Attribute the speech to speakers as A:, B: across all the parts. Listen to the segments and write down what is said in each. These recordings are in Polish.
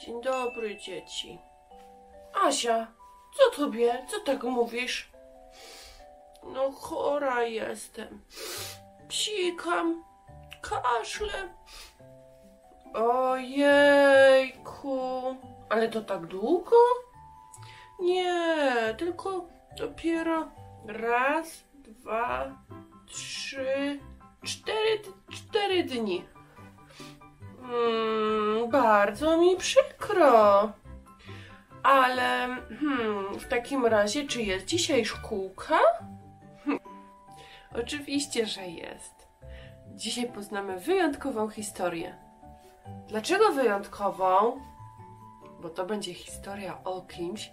A: Dzień dobry, dzieci. Asia, co tobie? Co tak mówisz? No, chora jestem. Psikam, kaszlę. Ojejku, ale to tak długo? Nie, tylko dopiero raz, dwa, trzy, cztery, cztery dni. Mm, bardzo mi przykro. Ale hmm, w takim razie, czy jest dzisiaj szkółka? Oczywiście, że jest. Dzisiaj poznamy wyjątkową historię. Dlaczego wyjątkową? Bo to będzie historia o kimś,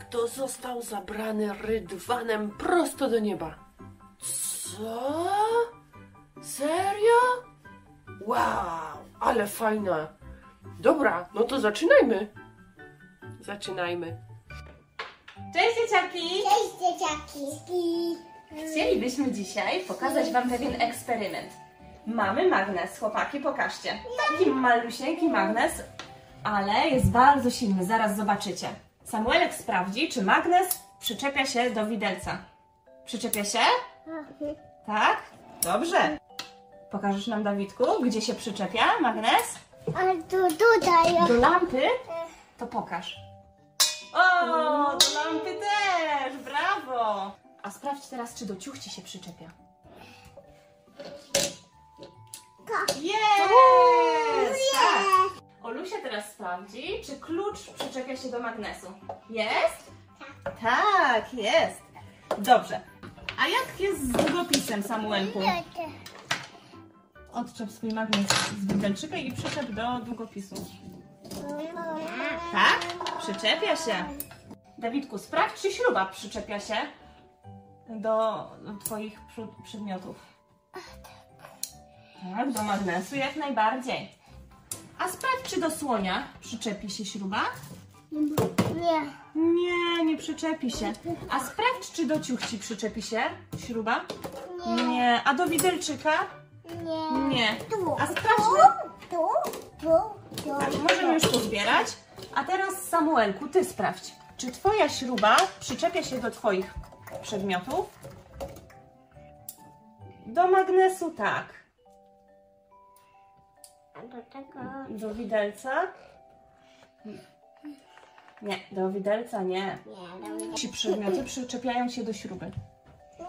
A: kto został zabrany rydwanem prosto do nieba. Co? Serio? Wow, ale fajna. Dobra, no to zaczynajmy. Zaczynajmy.
B: Cześć dzieciaki!
C: Cześć dzieciaki!
B: Chcielibyśmy dzisiaj pokazać Wam pewien eksperyment. Mamy magnes, chłopaki, pokażcie. Taki malusieńki magnes, ale jest bardzo silny, zaraz zobaczycie. Samuelek sprawdzi, czy magnes przyczepia się do widelca. Przyczepia się? Tak? Dobrze. Pokażesz nam, Dawidku, gdzie się przyczepia magnes?
C: A tu tutaj.
B: Do lampy? To pokaż. O, do lampy też! Brawo! A sprawdź teraz, czy do ciuchci się przyczepia. Jest! Tak. Olusia teraz sprawdzi, czy klucz przyczepia się do magnesu. Jest? Tak, jest. Dobrze. A jak jest z długopisem, Samuelku? Odczep swój magnes z widelczyka i przyczep do długopisu. Tak? Przyczepia się. Dawidku, sprawdź, czy śruba przyczepia się do Twoich przedmiotów. Tak, do magnesu jak najbardziej. A sprawdź, czy do słonia przyczepi się śruba.
C: Nie.
B: Nie, nie przyczepi się. A sprawdź, czy do ciuchci przyczepi się śruba. Nie. A do widelczyka?
C: Nie.
B: Nie.
C: Tu.
B: A sprawdźmy.
C: Tu. Tu. Tu.
B: Tak, możemy już pozbierać. A teraz Samuelku, ty sprawdź, czy twoja śruba przyczepia się do twoich przedmiotów? Do magnesu tak.
C: A do tego.
B: Do widelca? Nie, do widelca nie.
C: Nie. Do...
B: Ci przedmioty przyczepiają się do śruby.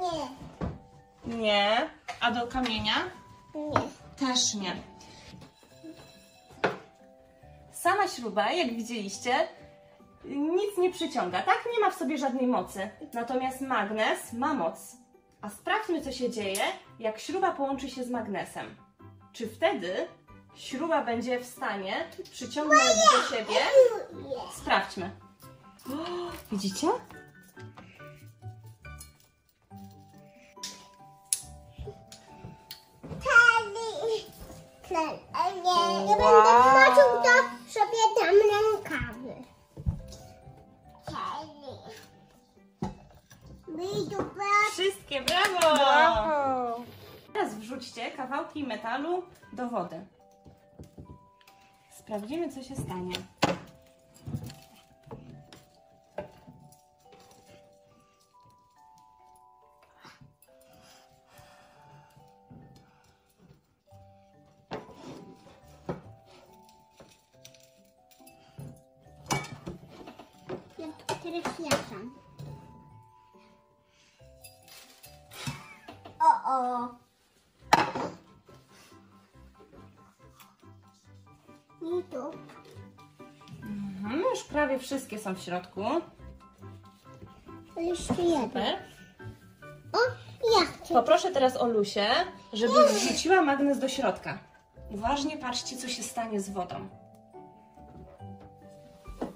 C: Nie.
B: Nie. A do kamienia? Też nie. Sama śruba, jak widzieliście, nic nie przyciąga, tak? Nie ma w sobie żadnej mocy. Natomiast magnes ma moc. A sprawdźmy, co się dzieje, jak śruba połączy się z magnesem. Czy wtedy śruba będzie w stanie przyciągnąć do siebie? Sprawdźmy. O, widzicie?
C: A Nie. Ja będę patrzył, to sobie dam rękawy.
B: Wszystkie, brawo! Teraz wrzućcie kawałki metalu do wody. Sprawdzimy, co się stanie.
C: I tu.
B: Mhm, już prawie wszystkie są w środku.
C: Jeszcze jeden.
B: Super.
C: O, ja chcę.
B: Poproszę teraz Olusię, żeby wrzuciła magnes do środka. Uważnie patrzcie, co się stanie z wodą. No.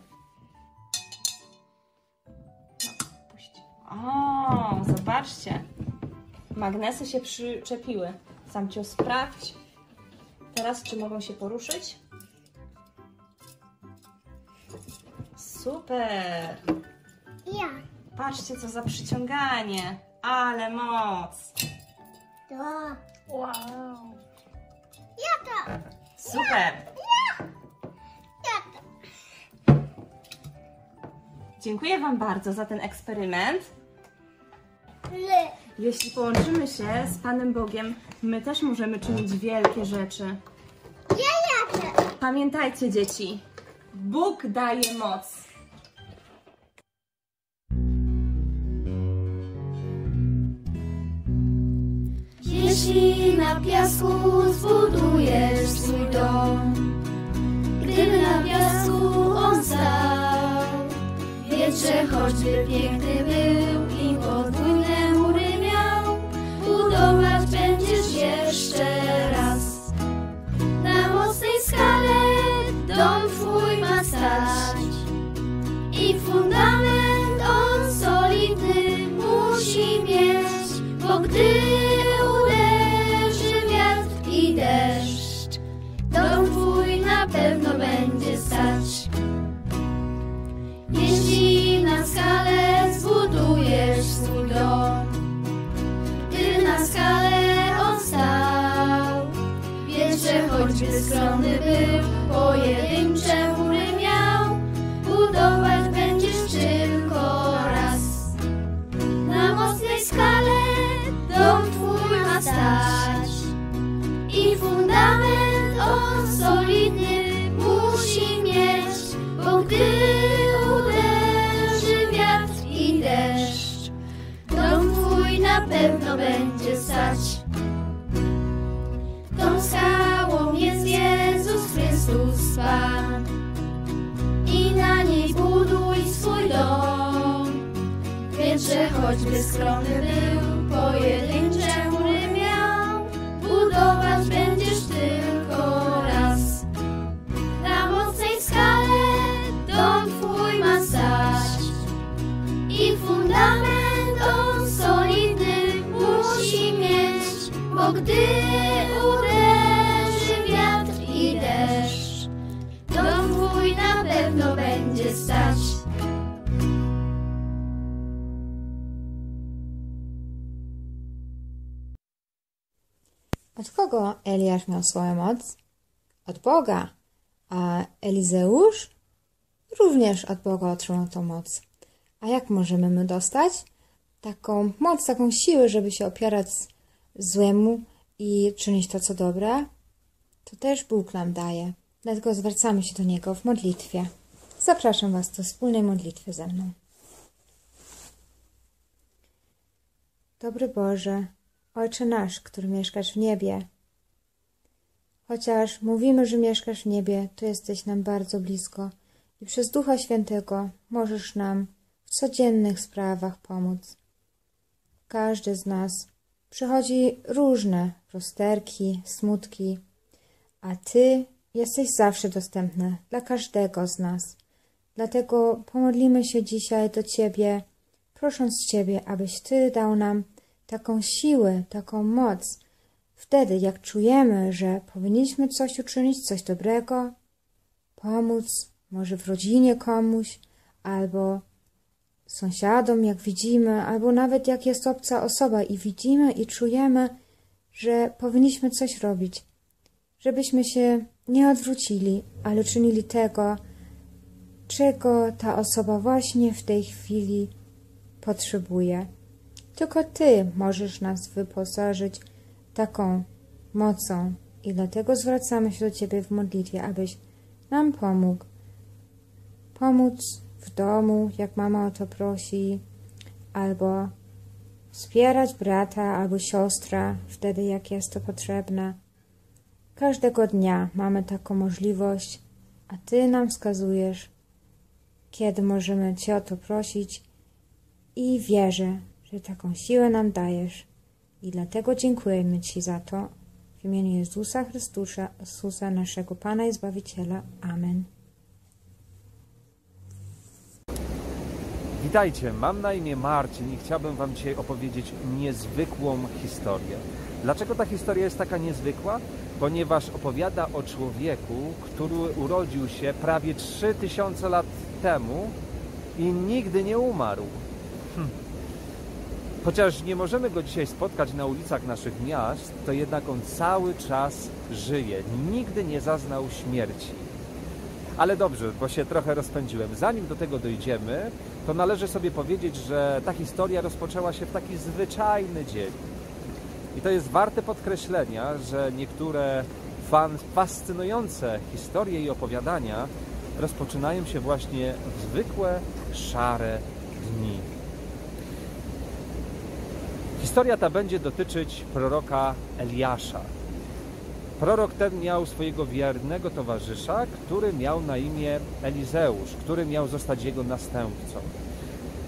B: O, zobaczcie. Magnesy się przyczepiły. Samcio, sprawdź. Teraz, czy mogą się poruszyć? Super.
C: Ja.
B: Patrzcie, co za przyciąganie. Ale moc.
C: To.
A: Wow.
C: Ja to.
B: Super.
C: Ja to.
B: Dziękuję Wam bardzo za ten eksperyment.
C: Ly.
B: Jeśli połączymy się z Panem Bogiem, my też możemy czynić wielkie rzeczy. Pamiętajcie, dzieci, Bóg daje moc.
D: Na piasku zbudujesz swój dom, gdyby na piasku on stał, wietrze choćby piękny był i podwójne mury miał, budować będziesz jeszcze raz. Na mocnej skale dom twój ma stać i fundament on solidny musi mieć, bo gdy Wietrze choćby skromny był, pojedyncze mury miał, budować będziesz tylko raz. Na mocnej skale dom twój ma stać i fundament on solidny musi mieć, bo gdy uderzy wiatr i deszcz, dom twój na pewno będzie stać.
E: Eliasz miał swoją moc? Od Boga. A Elizeusz? Również od Boga otrzymał tą moc. A jak możemy my dostać? Taką moc, taką siłę, żeby się opierać złemu i czynić to, co dobre? To też Bóg nam daje. Dlatego zwracamy się do Niego w modlitwie. Zapraszam Was do wspólnej modlitwy ze mną. Dobry Boże, Ojcze nasz, który mieszkasz w niebie. Chociaż mówimy, że mieszkasz w niebie, to jesteś nam bardzo blisko i przez Ducha Świętego możesz nam w codziennych sprawach pomóc. Każdy z nas przychodzi różne rozterki, smutki, a Ty jesteś zawsze dostępny dla każdego z nas. Dlatego pomodlimy się dzisiaj do Ciebie, prosząc Ciebie, abyś Ty dał nam taką siłę, taką moc. Wtedy, jak czujemy, że powinniśmy coś uczynić, coś dobrego, pomóc, może w rodzinie komuś, albo sąsiadom, jak widzimy, albo nawet jak jest obca osoba i widzimy i czujemy, że powinniśmy coś robić, żebyśmy się nie odwrócili, ale czynili tego, czego ta osoba właśnie w tej chwili potrzebuje. Tylko Ty możesz nas wyposażyć taką mocą i dlatego zwracamy się do Ciebie w modlitwie, abyś nam pomógł. Pomóc w domu, jak mama o to prosi, albo wspierać brata albo siostra wtedy, jak jest to potrzebne. Każdego dnia mamy taką możliwość, a Ty nam wskazujesz, kiedy możemy Cię o to prosić i wierzę, że taką siłę nam dajesz. I dlatego dziękujemy Ci za to w imieniu Jezusa Chrystusa, Jezusa naszego Pana i Zbawiciela. Amen.
F: Witajcie, mam na imię Marcin i chciałbym Wam dzisiaj opowiedzieć niezwykłą historię. Dlaczego ta historia jest taka niezwykła? Ponieważ opowiada o człowieku, który urodził się prawie 3000 lat temu i nigdy nie umarł. Chociaż nie możemy go dzisiaj spotkać na ulicach naszych miast, to jednak on cały czas żyje. Nigdy nie zaznał śmierci. Ale dobrze, bo się trochę rozpędziłem. Zanim do tego dojdziemy, to należy sobie powiedzieć, że ta historia rozpoczęła się w taki zwyczajny dzień. I to jest warte podkreślenia, że niektóre fan, fascynujące historie i opowiadania rozpoczynają się właśnie w zwykłe, szare dni. Historia ta będzie dotyczyć proroka Eliasza. Prorok ten miał swojego wiernego towarzysza, który miał na imię Elizeusz, który miał zostać jego następcą.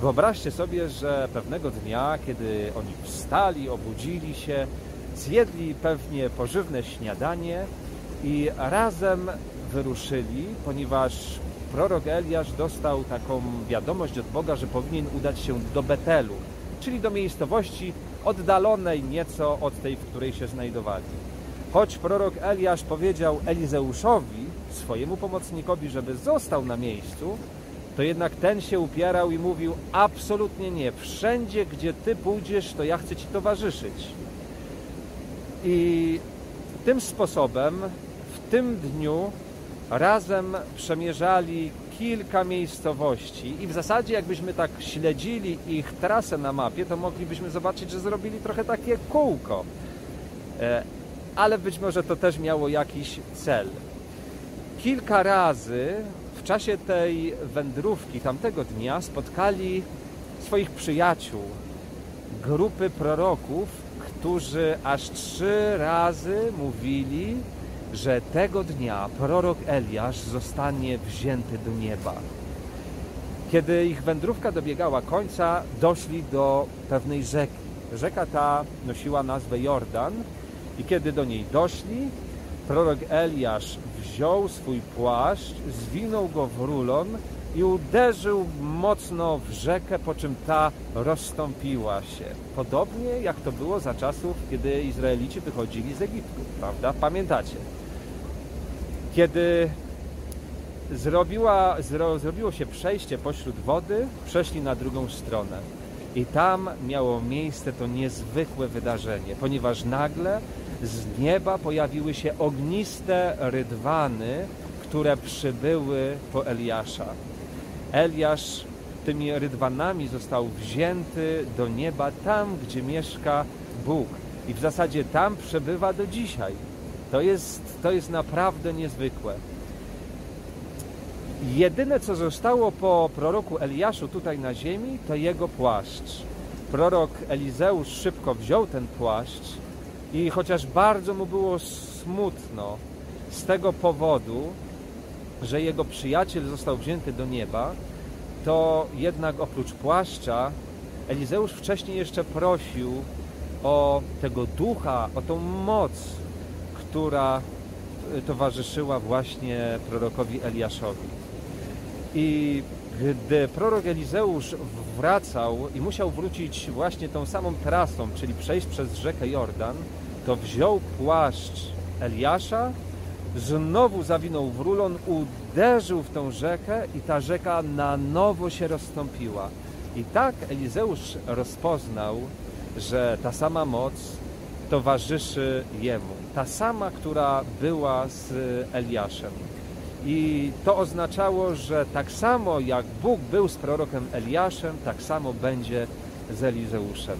F: Wyobraźcie sobie, że pewnego dnia, kiedy oni wstali, obudzili się, zjedli pewnie pożywne śniadanie i razem wyruszyli, ponieważ prorok Eliasz dostał taką wiadomość od Boga, że powinien udać się do Betelu, czyli do miejscowości oddalonej nieco od tej, w której się znajdowali. Choć prorok Eliasz powiedział Elizeuszowi, swojemu pomocnikowi, żeby został na miejscu, to jednak ten się upierał i mówił: Absolutnie nie, wszędzie gdzie ty pójdziesz, to ja chcę ci towarzyszyć. I tym sposobem w tym dniu razem przemierzali kilka miejscowości i w zasadzie jakbyśmy tak śledzili ich trasę na mapie, to moglibyśmy zobaczyć, że zrobili trochę takie kółko. E, ale być może to też miało jakiś cel. Kilka razy w czasie tej wędrówki tamtego dnia spotkali swoich przyjaciół, grupy proroków, którzy aż trzy razy mówili, że tego dnia prorok Eliasz zostanie wzięty do nieba. Kiedy ich wędrówka dobiegała końca, doszli do pewnej rzeki. Rzeka ta nosiła nazwę Jordan i kiedy do niej doszli, prorok Eliasz wziął swój płaszcz, zwinął go w rulon i uderzył mocno w rzekę, po czym ta rozstąpiła się. Podobnie jak to było za czasów, kiedy Izraelici wychodzili z Egiptu, prawda? Pamiętacie? Kiedy zrobiła, zro, zrobiło się przejście pośród wody, przeszli na drugą stronę. I tam miało miejsce to niezwykłe wydarzenie, ponieważ nagle z nieba pojawiły się ogniste rydwany, które przybyły po Eliasza. Eliasz tymi rydwanami został wzięty do nieba tam, gdzie mieszka Bóg. I w zasadzie tam przebywa do dzisiaj. To jest, to jest naprawdę niezwykłe. Jedyne, co zostało po proroku Eliaszu tutaj na ziemi, to jego płaszcz. Prorok Elizeusz szybko wziął ten płaszcz i chociaż bardzo mu było smutno z tego powodu, że jego przyjaciel został wzięty do nieba, to jednak oprócz płaszcza Elizeusz wcześniej jeszcze prosił o tego ducha, o tą moc, która towarzyszyła właśnie prorokowi Eliaszowi. I gdy prorok Elizeusz wracał i musiał wrócić właśnie tą samą trasą, czyli przejść przez rzekę Jordan, to wziął płaszcz Eliasza, znowu zawinął w rulon, uderzył w tą rzekę i ta rzeka na nowo się rozstąpiła. I tak Elizeusz rozpoznał, że ta sama moc towarzyszy jemu. Ta sama, która była z Eliaszem. I to oznaczało, że tak samo jak Bóg był z prorokiem Eliaszem, tak samo będzie z Elizeuszem.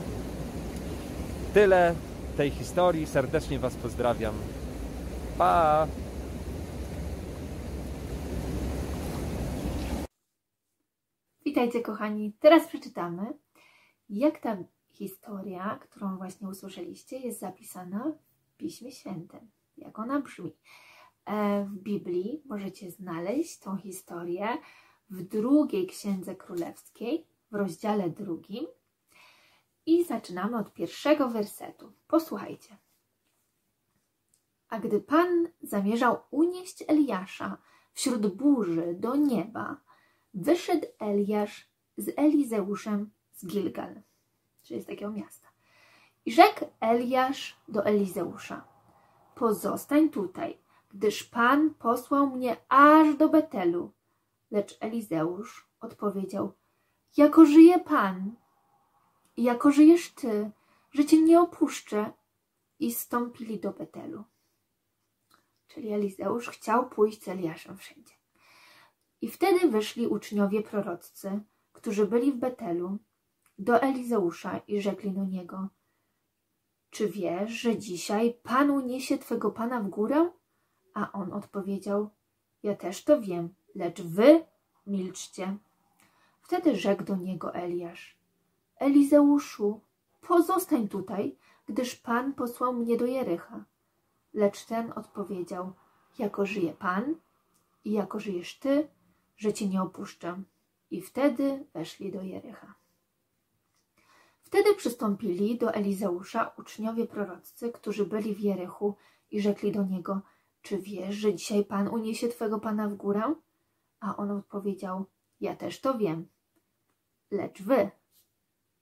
F: Tyle tej historii. Serdecznie Was pozdrawiam. Pa!
G: Witajcie kochani. Teraz przeczytamy, jak ta historia, którą właśnie usłyszeliście, jest zapisana w Piśmie Świętym. Jak ona brzmi. E, w Biblii możecie znaleźć tą historię w drugiej Księdze Królewskiej, w rozdziale drugim. I zaczynamy od pierwszego wersetu. Posłuchajcie. A gdy Pan zamierzał unieść Eliasza wśród burzy do nieba, wyszedł Eliasz z Elizeuszem z Gilgal, czyli z takiego miasta. I rzekł Eliasz do Elizeusza: Pozostań tutaj, gdyż Pan posłał mnie aż do Betelu. Lecz Elizeusz odpowiedział: Jako żyje Pan i jako żyjesz Ty, że Cię nie opuszczę. I stąpili do Betelu. Czyli Elizeusz chciał pójść z Eliaszem wszędzie. I wtedy wyszli uczniowie proroccy, którzy byli w Betelu, do Elizeusza i rzekli do niego: Czy wiesz, że dzisiaj Pan uniesie twego pana w górę? A on odpowiedział: Ja też to wiem, lecz wy milczcie. Wtedy rzekł do niego Eliasz: Elizeuszu, pozostań tutaj, gdyż Pan posłał mnie do Jericha. Lecz ten odpowiedział: Jako żyje Pan i jako żyjesz ty, że cię nie opuszczę. I wtedy weszli do Jericha. Wtedy przystąpili do Elizeusza uczniowie proroccy, którzy byli w Jerychu i rzekli do niego: Czy wiesz, że dzisiaj Pan uniesie twego pana w górę? A on odpowiedział: Ja też to wiem, lecz wy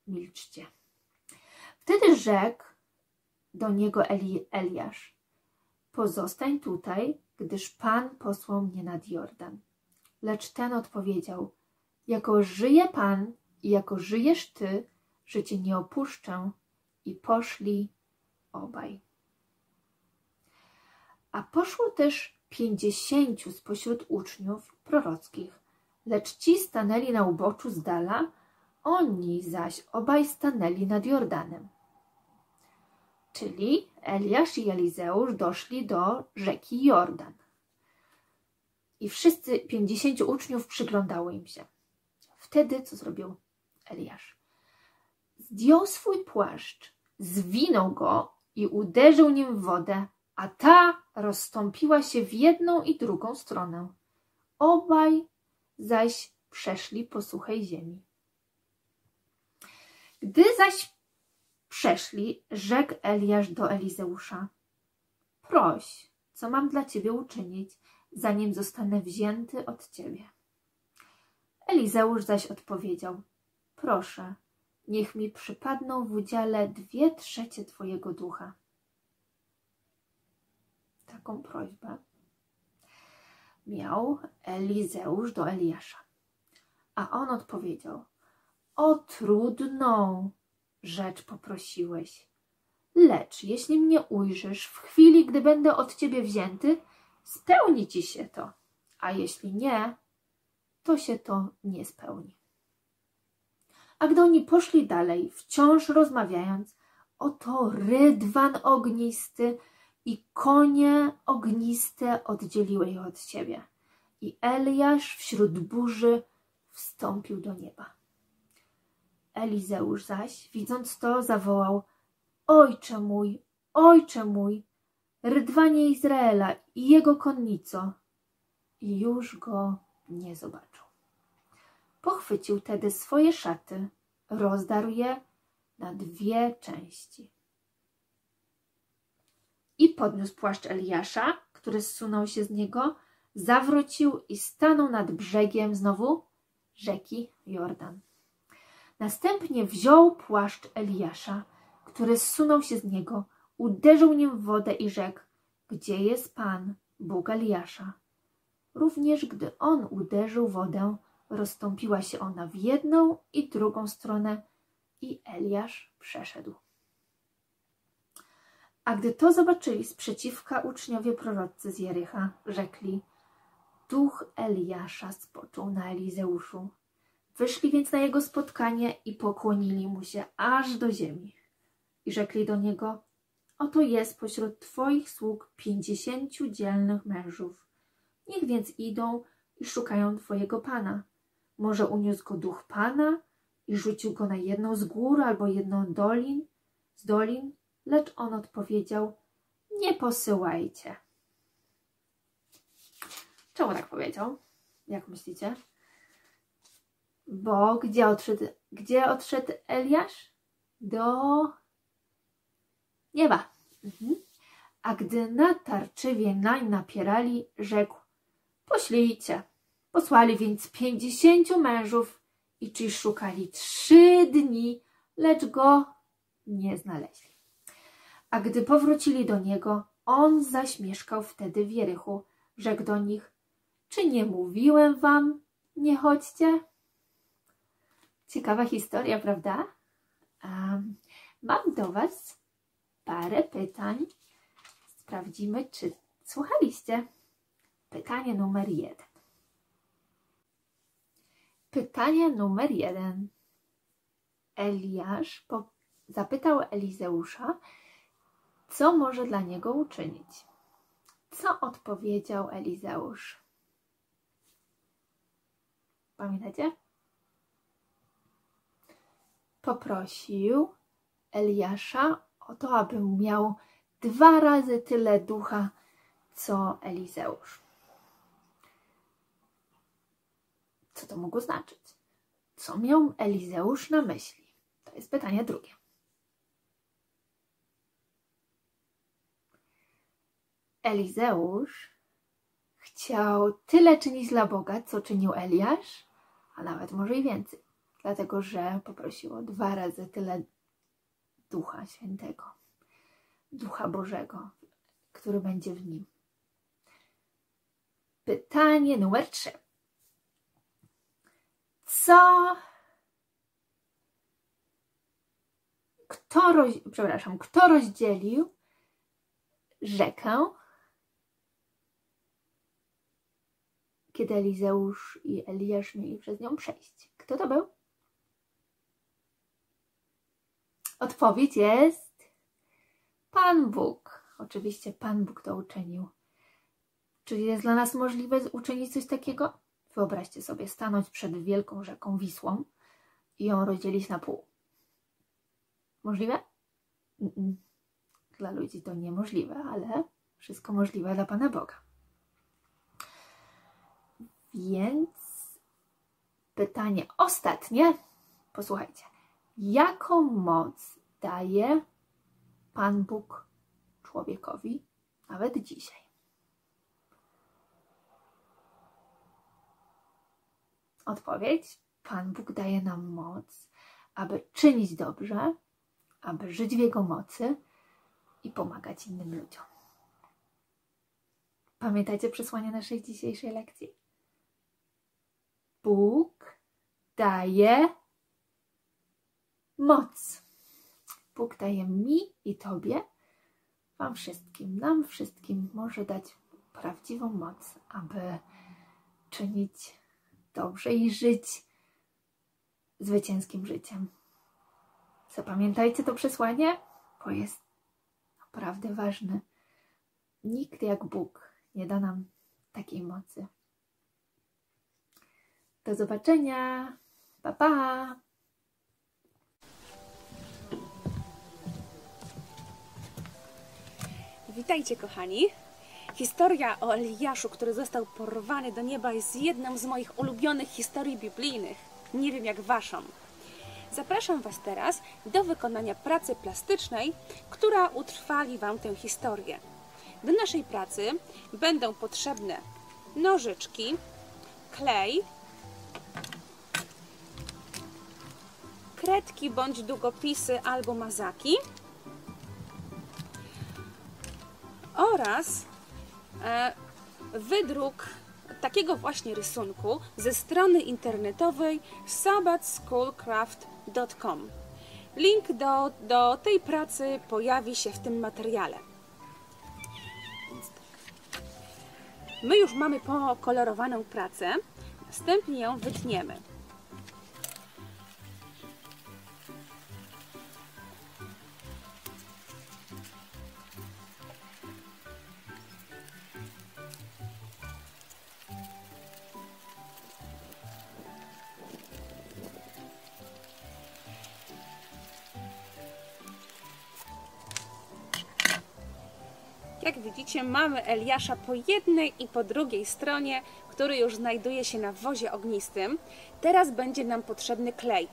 G: milczcie. Wtedy rzekł do niego Eli, Eliasz: Pozostań tutaj, gdyż Pan posłał mnie nad Jordan. Lecz ten odpowiedział: Jako żyje Pan i jako żyjesz ty, że cię nie opuszczę. I poszli obaj. A poszło też pięćdziesięciu spośród uczniów prorockich, lecz ci stanęli na uboczu z dala, oni zaś obaj stanęli nad Jordanem. Czyli Eliasz i Elizeusz doszli do rzeki Jordan. I wszyscy pięćdziesięciu uczniów przyglądało im się. Wtedy co zrobił Eliasz? Zdjął swój płaszcz, zwinął go i uderzył nim w wodę, a ta rozstąpiła się w jedną i drugą stronę. Obaj zaś przeszli po suchej ziemi. Gdy zaś przeszli, rzekł Eliasz do Elizeusza: Proś, co mam dla ciebie uczynić, zanim zostanę wzięty od ciebie. Elizeusz zaś odpowiedział: Proszę, niech mi przypadną w udziale dwie trzecie twojego ducha. Taką prośbę miał Elizeusz do Eliasza. A on odpowiedział: O trudną rzecz poprosiłeś. Lecz jeśli mnie ujrzysz w chwili, gdy będę od ciebie wzięty, spełni ci się to, a jeśli nie, to się to nie spełni. A gdy oni poszli dalej, wciąż rozmawiając, oto rydwan ognisty i konie ogniste oddzieliły je od siebie. I Eliasz wśród burzy wstąpił do nieba. Elizeusz zaś, widząc to, zawołał: Ojcze mój, ojcze mój, rydwanie Izraela i jego konnico. I już go nie zobaczył. Pochwycił tedy swoje szaty, rozdarł je na dwie części. I podniósł płaszcz Eliasza, który zsunął się z niego, zawrócił i stanął nad brzegiem znowu rzeki Jordan. Następnie wziął płaszcz Eliasza, który zsunął się z niego, uderzył nim w wodę i rzekł: Gdzie jest Pan, Bóg Eliasza? Również gdy on uderzył wodę, rozstąpiła się ona w jedną i drugą stronę i Eliasz przeszedł. A gdy to zobaczyli sprzeciwka uczniowie prorocy z Jericha, rzekli: Duch Eliasza spoczął na Elizeuszu. Wyszli więc na jego spotkanie i pokłonili mu się aż do ziemi. I rzekli do niego: Oto jest pośród twoich sług pięćdziesięciu dzielnych mężów. Niech więc idą i szukają twojego pana. Może uniósł go duch pana i rzucił go na jedną z gór albo jedną dolin, z dolin, lecz on odpowiedział: Nie posyłajcie. Czemu tak powiedział? Jak myślicie? Bo gdzie odszedł, gdzie odszedł Eliasz? Do nieba. Mhm. A gdy natarczywie nań napierali, rzekł: Poślijcie. Posłali więc pięćdziesięciu mężów i ci szukali trzy dni, lecz go nie znaleźli. A gdy powrócili do niego, on zaś mieszkał wtedy w Jerychu. Rzekł do nich: Czy nie mówiłem wam, nie chodźcie? Ciekawa historia, prawda? Um, mam do Was parę pytań. Sprawdzimy, czy słuchaliście. Pytanie numer jeden. Pytanie numer jeden. Eliasz zapytał Elizeusza, co może dla niego uczynić. Co odpowiedział Elizeusz? Pamiętacie? Poprosił Eliasza o to, aby miał dwa razy tyle ducha, co Elizeusz. Co to mogło znaczyć? Co miał Elizeusz na myśli? To jest pytanie drugie. Elizeusz chciał tyle czynić dla Boga, co czynił Eliasz, a nawet może i więcej, dlatego że poprosił dwa razy tyle Ducha Świętego, Ducha Bożego, który będzie w nim. Pytanie numer trzy. Co kto, roz, przepraszam, kto rozdzielił rzekę, kiedy Elizeusz i Eliasz mieli przez nią przejść? Kto to był? Odpowiedź jest Pan Bóg. Oczywiście Pan Bóg to uczynił. Czy jest dla nas możliwe uczynić coś takiego? Wyobraźcie sobie stanąć przed wielką rzeką Wisłą i ją rozdzielić na pół. Możliwe? Dla ludzi to niemożliwe, ale wszystko możliwe dla Pana Boga. Więc pytanie ostatnie. Posłuchajcie. Jaką moc daje Pan Bóg człowiekowi nawet dzisiaj? Odpowiedź: Pan Bóg daje nam moc, aby czynić dobrze, aby żyć w Jego mocy i pomagać innym ludziom. Pamiętajcie przesłanie naszej dzisiejszej lekcji? Bóg daje moc. Bóg daje mi i Tobie, Wam wszystkim, nam wszystkim może dać prawdziwą moc, aby czynić dobrze i żyć zwycięskim życiem. Zapamiętajcie to przesłanie, bo jest naprawdę ważne. Nikt jak Bóg nie da nam takiej mocy. Do zobaczenia. Pa, pa.
B: Witajcie, kochani. Historia o Eliaszu, który został porwany do nieba, jest jedną z moich ulubionych historii biblijnych. Nie wiem jak waszą. Zapraszam Was teraz do wykonania pracy plastycznej, która utrwali Wam tę historię. Do naszej pracy będą potrzebne nożyczki, klej, kredki bądź długopisy albo mazaki oraz wydruk takiego właśnie rysunku ze strony internetowej sabbathschoolcraft.com. Link do, do tej pracy pojawi się w tym materiale. My już mamy pokolorowaną pracę, następnie ją wytniemy. Jak widzicie, mamy Eliasza po jednej i po drugiej stronie, który już znajduje się na wozie ognistym. Teraz będzie nam potrzebny klej.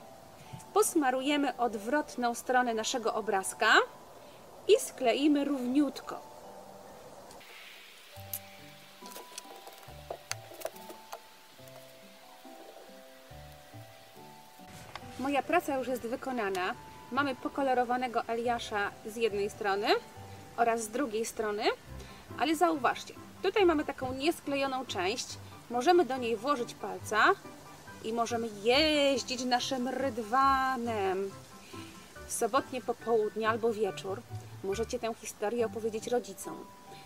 B: Posmarujemy odwrotną stronę naszego obrazka i skleimy równiutko. Moja praca już jest wykonana. Mamy pokolorowanego Eliasza z jednej strony oraz z drugiej strony, ale zauważcie, tutaj mamy taką niesklejoną część, możemy do niej włożyć palca i możemy jeździć naszym rydwanem. W sobotnie popołudnie albo wieczór możecie tę historię opowiedzieć rodzicom.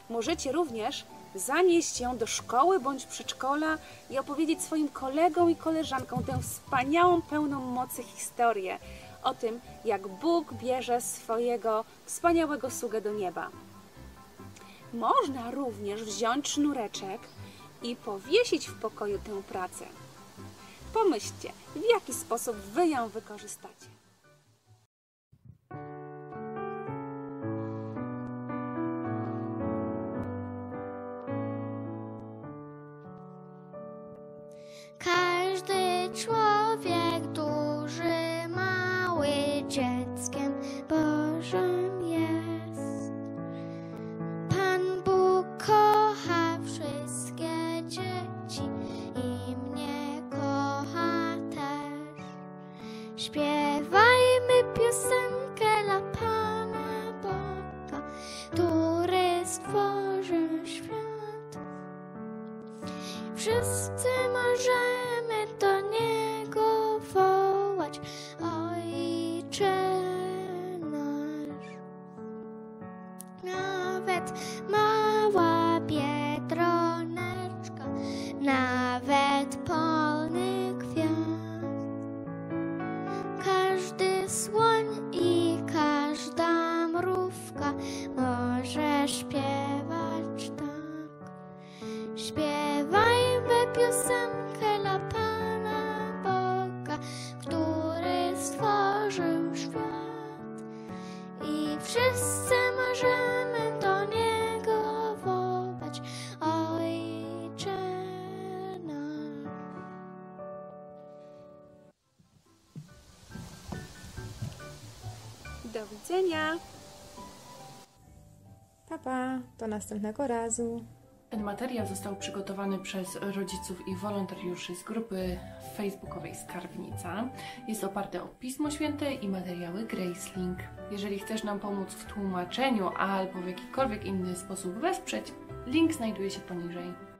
B: Możecie również zanieść ją do szkoły bądź przedszkola i opowiedzieć swoim kolegom i koleżankom tę wspaniałą, pełną mocy historię o tym, jak Bóg bierze swojego wspaniałego sługę do nieba. Można również wziąć sznureczek i powiesić w pokoju tę pracę. Pomyślcie, w jaki sposób Wy ją wykorzystacie.
H: Każdy człowiek, duży, Śpiewajmy piosenkę dla Pana Boga, który stworzył świat. I wszyscy możemy do Niego wołać, Ojcze.
B: Do widzenia!
E: Papa, do następnego razu.
I: Ten materiał został przygotowany przez rodziców i wolontariuszy z grupy facebookowej Skarbnica. Jest oparty o Pismo Święte i materiały Gracelink. Jeżeli chcesz nam pomóc w tłumaczeniu albo w jakikolwiek inny sposób wesprzeć, link znajduje się poniżej.